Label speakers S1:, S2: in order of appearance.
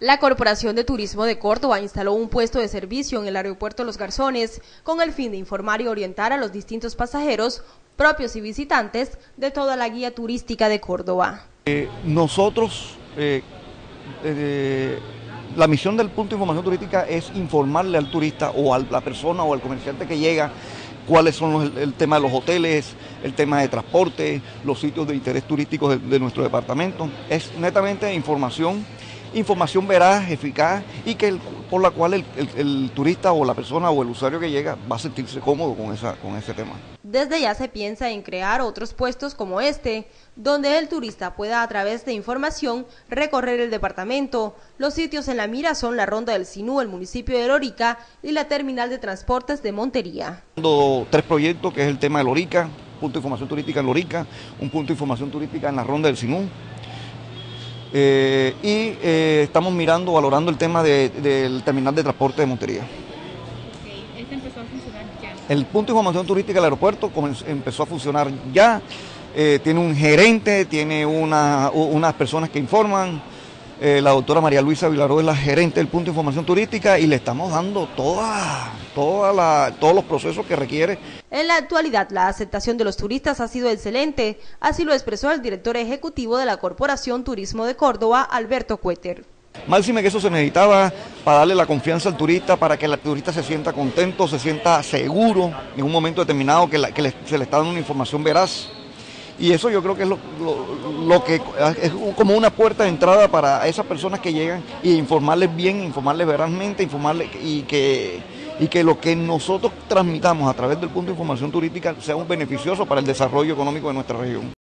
S1: La Corporación de Turismo de Córdoba instaló un puesto de servicio en el aeropuerto Los Garzones con el fin de informar y orientar a los distintos pasajeros, propios y visitantes, de toda la guía turística de Córdoba.
S2: Eh, nosotros, eh, eh, la misión del punto de información turística es informarle al turista o a la persona o al comerciante que llega cuáles son el, tema de los hoteles, el tema de transporte, los sitios de interés turístico de nuestro departamento. Es netamente información información veraz, eficaz y que por la cual el, turista o la persona o el usuario que llega va a sentirse cómodo con, esa, con ese tema.
S1: Desde ya se piensa en crear otros puestos como este, donde el turista pueda a través de información recorrer el departamento. Los sitios en la mira son la Ronda del Sinú, el municipio de Lorica y la Terminal de Transportes de Montería.
S2: Tres proyectos, que es el tema de Lorica, punto de información turística en Lorica, un punto de información turística en la Ronda del Sinú, eh, y eh, estamos mirando, valorando el tema del terminal de transporte de Montería.
S1: ¿Este empezó a funcionar ya?
S2: El punto de información turística del aeropuerto empezó a funcionar ya. Eh, tiene un gerente, tiene unas personas que informan. La doctora María Luisa Vilaró es la gerente del punto de información turística y le estamos dando toda, toda todos los procesos que requiere
S1: en la actualidad, la aceptación de los turistas ha sido excelente, así lo expresó el director ejecutivo de la Corporación Turismo de Córdoba, Alberto Cuéter.
S2: Máxime que eso se necesitaba para darle la confianza al turista, para que el turista se sienta contento, se sienta seguro en un momento determinado, que, se le está dando una información veraz. Y eso yo creo que es lo, que es como una puerta de entrada para esas personas que llegan y informarles bien, informarles verazmente, informarles y que y que lo que nosotros transmitamos a través del punto de información turística sea un beneficioso para el desarrollo económico de nuestra región.